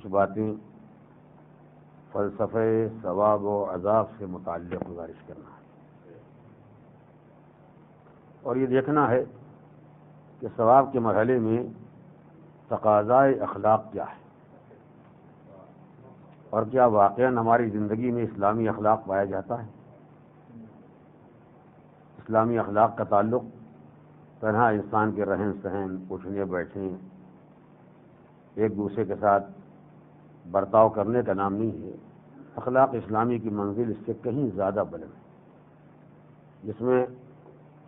कुछ बातें फ़लसफ़े, सवाब व अजाब से मुतल गुजारिश करना है। और ये देखना है कि सवाब के मरहले में तकाज़ाए अखलाक क्या है और क्या वाक़ हमारी ज़िंदगी में इस्लामी अखलाक पाया जाता है? इस्लामी अखलाक का ताल्लुक़ तनहा इंसान के रहन सहन उठने बैठने एक दूसरे के साथ बर्ताव करने का नाम नहीं है। अखलाक इस्लामी की मंजिल इससे कहीं ज़्यादा बुलंद है जिसमें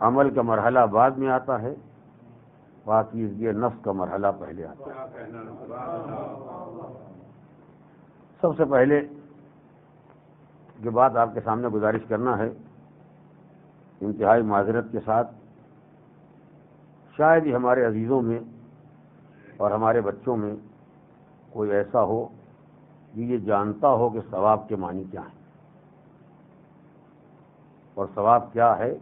अमल का मरहला बाद में आता है पाकिजगी नफ्स का मरहला पहले आता है। सबसे पहले जो बात आपके सामने गुजारिश करना है, इंतहाई माजरत के साथ, शायद ही हमारे अजीज़ों में और हमारे बच्चों में कोई ऐसा हो कि ये जानता हो कि सवाब के मानी क्या है। और सवाब क्या है?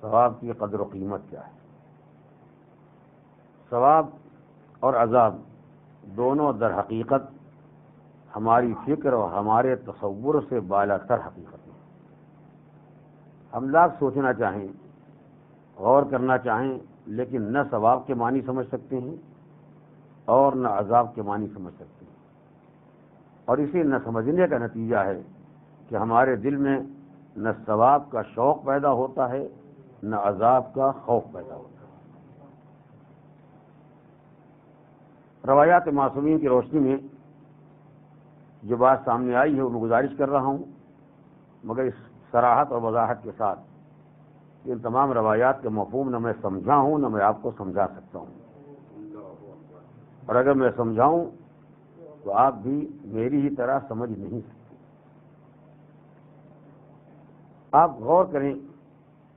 सवाब की कदर व कीमत क्या है? सवाब और अजाब दोनों दर हकीकत हमारी फ़िक्र और हमारे तस्वुर से बालातर हकीकत में हम लाख सोचना चाहें, गौर करना चाहें, लेकिन न सवाब के मानी समझ सकते हैं और न अजाब के मानी समझ सकते हैं। और इसे न समझने का नतीजा है कि हमारे दिल में न सवाब का शौक़ पैदा होता है, न अजाब का खौफ पैदा होता है। रवायात मासूमी की रोशनी में जो बात सामने आई है, वो मैं गुजारिश कर रहा हूँ, मगर इस सराहत और वजाहत के साथ इन तमाम रवायात के मफहूम न मैं समझा हूँ, न मैं आपको समझा सकता हूँ। और अगर मैं समझाऊं तो आप भी मेरी ही तरह समझ नहीं सकते। आप गौर करें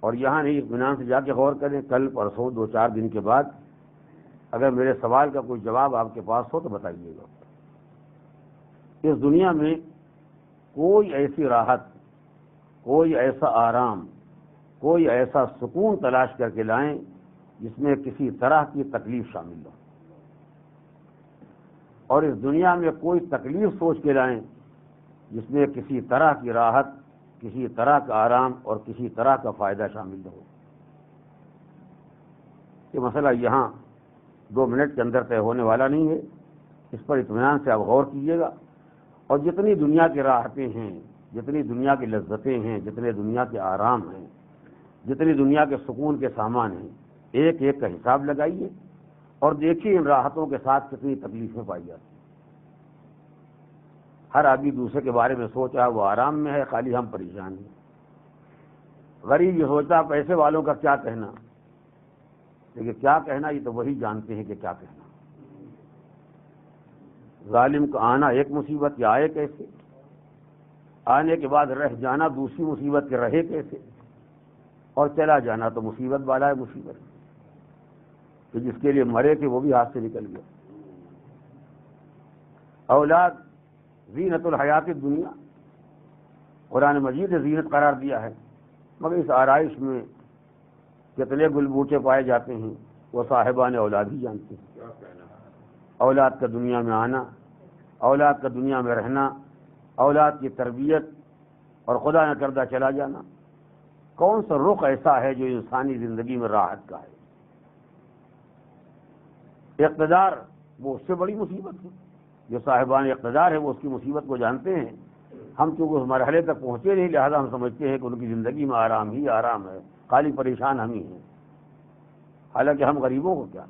और यहाँ नहीं इतमान से जाके गौर करें, कल परसों दो चार दिन के बाद अगर मेरे सवाल का कोई जवाब आपके पास हो तो बताइएगा। इस दुनिया में कोई ऐसी राहत, कोई ऐसा आराम, कोई ऐसा सुकून तलाश करके लाएँ जिसमें किसी तरह की तकलीफ़ शामिल हो। और इस दुनिया में कोई तकलीफ़ सोच के लाएँ, जिसमें किसी तरह की राहत, किसी तरह का आराम और किसी तरह का फ़ायदा शामिल हो। ये मसला यहाँ दो मिनट के अंदर तय होने वाला नहीं है। इस पर इतमान से आप गौर कीजिएगा। और जितनी दुनिया की राहतें हैं, जितनी दुनिया की लज्जतें हैं, जितने दुनिया के आराम हैं, जितनी दुनिया के सुकून के सामान हैं एक एक का हिसाब लगाइए। और देखिए इन राहतों के साथ कितनी तकलीफें पाई जाती हर आदमी दूसरे के बारे में सोच रहा है वो आराम में है, खाली हम परेशान हैं। गरीब ये सोचता पैसे वालों का क्या कहना? लेकिन क्या कहना, ये तो वही जानते हैं कि क्या कहना। जालिम का आना एक मुसीबत, या आए कैसे? आने के बाद रह जाना दूसरी मुसीबत, के रहे कैसे? और चला जाना तो मुसीबत वाला है, मुसीबत। तो जिसके लिए मरे थे वो भी हाथ से निकल गया। औलाद जीनतुल हयात दुनिया। कुरान मजीद ने जीनत करार दिया है, मगर इस आरइश में कितने गुलबूटे पाए जाते हैं, वो साहिबान औलाद ही जानते हैं। औलाद का दुनिया में आना, औलाद का दुनिया में रहना, औलाद की तरबियत और खुदा न करदा चला जाना, कौन सा रुख ऐसा है जो इंसानी ज़िंदगी में राहत का है? इकतदार, वो उससे बड़ी मुसीबत है। जो साहिबान इकतदार है, वो उसकी मुसीबत को जानते हैं। हम चूँकि उस मरहले तक पहुँचे नहीं, लिहाजा हम समझते हैं कि उनकी ज़िंदगी में आराम ही आराम है, खाली परेशान हम ही हैं। हालाँकि हम गरीबों को क्या?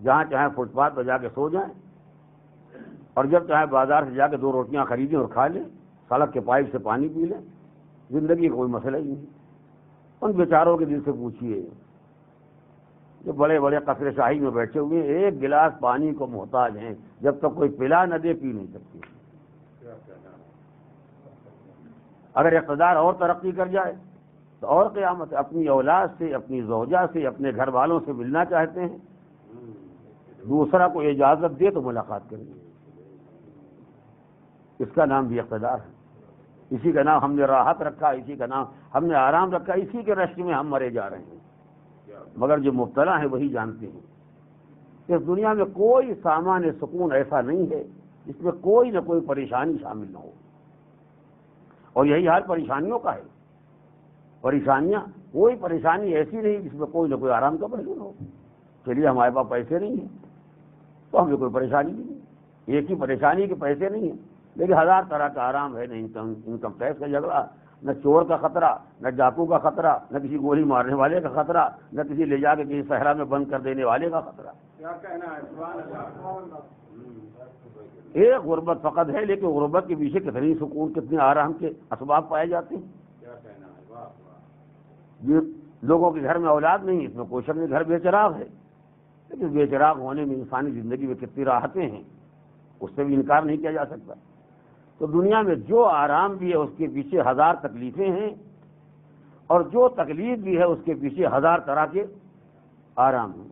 जहाँ चाहे फुटपाथ पर जाके सो जाएँ, और जब चाहे बाज़ार से जाके दो रोटियाँ खरीदें और खा लें, सड़क के पाइप से पानी पी लें, ज़िंदगी कोई मसला ही नहीं। उन बेचारों के दिल से पूछिए जो बड़े बड़े कसरे शाही में बैठे हुए एक गिलास पानी को मोहताज हैं, जब तक तो कोई पिला न दे, पी नहीं सकती। अगर इकतदार और तरक्की कर जाए तो और क़यामत अपनी औलाद से, अपनी जौजा से, अपने घर वालों से मिलना चाहते हैं। दूसरा को इजाज़त दे तो मुलाकात करेंगे। इसका नाम भी इकतदार है। इसी का नाम हमने राहत रखा, इसी का नाम हमने आराम रखा, इसी के रश्क में हम मरे जा रहे हैं। मगर जो मुबतला है वही जानते हैं। इस दुनिया में कोई सामान्य सुकून ऐसा नहीं है जिसमें कोई ना कोई परेशानी शामिल न हो। और यही हाल परेशानियों का है। परेशानियाँ, कोई परेशानी ऐसी नहीं जिसमें कोई ना कोई आराम का पहलू हो। चलिए, हमारे पास पैसे नहीं है तो हमें कोई परेशानी नहीं एक ही परेशानी के पैसे नहीं है, लेकिन हज़ार तरह का आराम है न, इनकम इनकम टैक्स का झगड़ा न चोर का खतरा न डाकू का खतरा न किसी गोली मारने वाले का खतरा न किसी ले जाके किसी सहरा में बंद कर देने वाले का खतरा। क्या कहना है? एक गुर्बत फ़कत है लेकिन गुर्बत के पीछे कितनी सुकून कितने आराम के असबाब पाए जाते हैं। ये लोगों के घर में औलाद नहीं इसमें कोई शक नहीं घर बेचराग है। लेकिन बेचराग होने में इंसानी ज़िंदगी में कितनी राहतें हैं उससे भी इनकार नहीं किया जा सकता। तो दुनिया में जो आराम भी है, उसके पीछे हज़ार तकलीफें हैं और जो तकलीफ़ भी है, उसके पीछे हज़ार तरह के आराम हैं।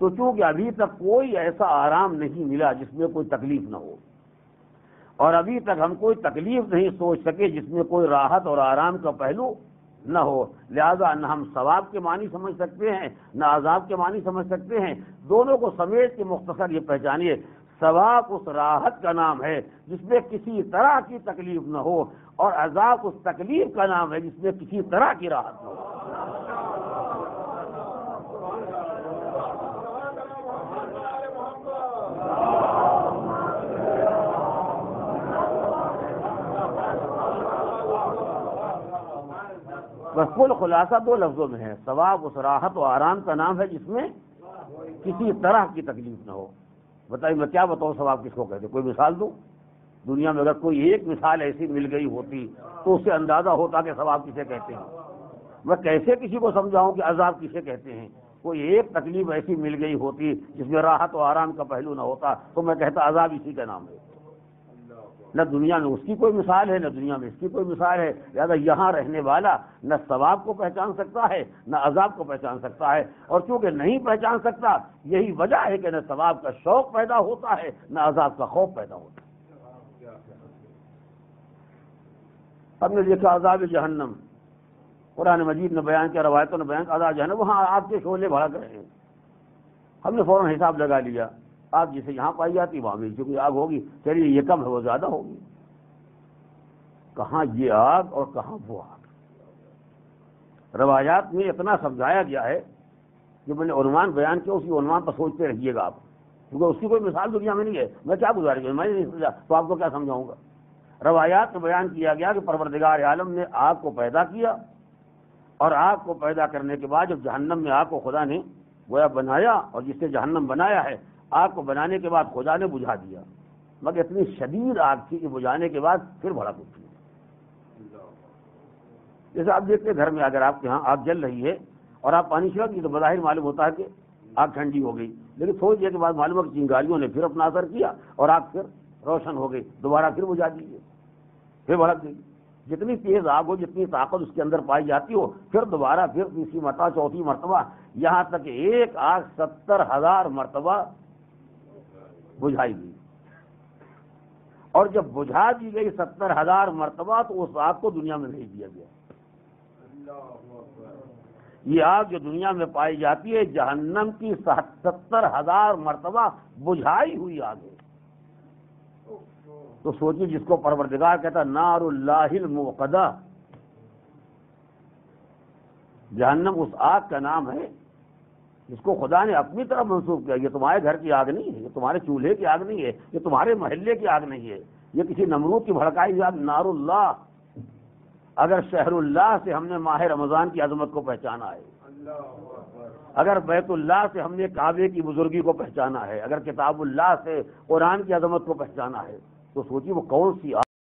तो चूँकि अभी तक कोई ऐसा आराम नहीं मिला जिसमें कोई तकलीफ़ ना हो और अभी तक हम कोई तकलीफ़ नहीं सोच सके जिसमें कोई राहत और आराम का पहलू न हो, लिहाजा न हम सवाब के मानी समझ सकते हैं, न आजाब के मानी समझ सकते हैं। दोनों को समेट के मुख्तसर ये पहचानिए। सवाब उस राहत का नाम है, जिसमें किसी तरह की तकलीफ़ न हो, और अजाब उस तकलीफ़ का नाम है, जिसमें किसी तरह की राहत न हो। बस कुल खुलासा दो लफ्जों में है, सवाब उस राहत और आराम का नाम है, जिसमें किसी तरह की तकलीफ़ न हो। बताइए, मैं क्या बताऊँ, सब आप किसको कहते कोई मिसाल दो? दुनिया में अगर कोई एक मिसाल ऐसी मिल गई होती तो उससे अंदाज़ा होता कि सवाब किसे कहते हैं। मैं कैसे किसी को समझाऊं कि अजाब किसे कहते हैं? कोई एक तकलीफ़ ऐसी मिल गई होती, जिसमें राहत और आराम का पहलू ना होता तो मैं कहता, अजाब इसी का नाम है। न दुनिया में उसकी कोई मिसाल है, न दुनिया में इसकी कोई मिसाल है। लिहाजा यहाँ रहने वाला न सवाब को पहचान सकता है, न अजाब को पहचान सकता है। और चूँकि नहीं पहचान सकता, यही वजह है कि न सवाब का शौक पैदा होता है, न अजाब का खौफ पैदा होता है। हमने देखा अजाब जहन्नम। कुरान मजीद ने बयान किया, रवायतों ने बयान किया, अजाब वहाँ आपके शोले भड़क रहे हैं। हमने फ़ौरन हिसाब लगा लिया। आग जिसे यहाँ पाई जाती, वहाँ भी क्योंकि आग होगी। चलिए, ये कम है? वो ज़्यादा होगी। कहा ये आग और कहा वो आग? रवायात में इतना समझाया गया है कि मैंने अनुमान बयान किया, उसी अनुमान पर सोचते रहिएगा आप। क्योंकि उसकी कोई मिसाल दुनिया में नहीं है। मैं क्या गुजारिश मैं नहीं समझा तो आपको क्या समझाऊँगा? रवायात में बयान किया गया कि परवरदिगार आलम ने आग को पैदा किया और आग को पैदा करने के बाद जब जहन्नम में आग को खुदा ने गोया बनाया और जिसने जहन्नम बनाया है आग को बनाने के बाद खुदा ने बुझा दिया। मगर इतनी शदीद आग थी कि बुझाने के बाद फिर भड़क उठी। जैसे आप देखते घर में अगर आपके यहाँ आग जल रही है और आप पानी छिड़क तो बज़ाहिर मालूम होता है कि आग ठंडी हो गई। लेकिन थोड़ी देर के बाद मालूम है चिंगारियों ने फिर अपना असर किया और आग फिर रोशन हो गई। दोबारा फिर बुझा दीजिए फिर भड़क गई। जितनी तेज आग हो, जितनी ताकत उसके अंदर पाई जाती हो, फिर दोबारा फिर तीसरी मरतबा, चौथी मरतबा, यहाँ तक एक आग सत्तर हज़ार मरतबा बुझाई गई। और जब बुझा दी गई सत्तर हज़ार मरतबा तो उस आग को दुनिया में भेज दिया गया। ये आग जो दुनिया में पाई जाती है, जहन्नम की सत्तर हज़ार मरतबा बुझाई हुई आग है। तो सोचिए, जिसको परवरदिगार कहता नारुल्लाहिल मुकदा जहन्नम उस आग का नाम है जिसको खुदा ने अपनी तरफ़ मनसूख किया, ये तुम्हारे घर की आग नहीं है, ये तुम्हारे चूल्हे की आग नहीं है, ये तुम्हारे महल्ले की आग नहीं है, ये किसी नमरूद की भड़काई आग, नारुल्लाह। अगर शहरुल्लाह से हमने माह रमज़ान की अजमत को पहचाना है, अगर बैतुल्लाह से हमने काबे की बुजुर्गी को पहचाना है, अगर किताबुल्लाह से कुरान की अजमत को पहचाना है तो सोचिए वो कौन सी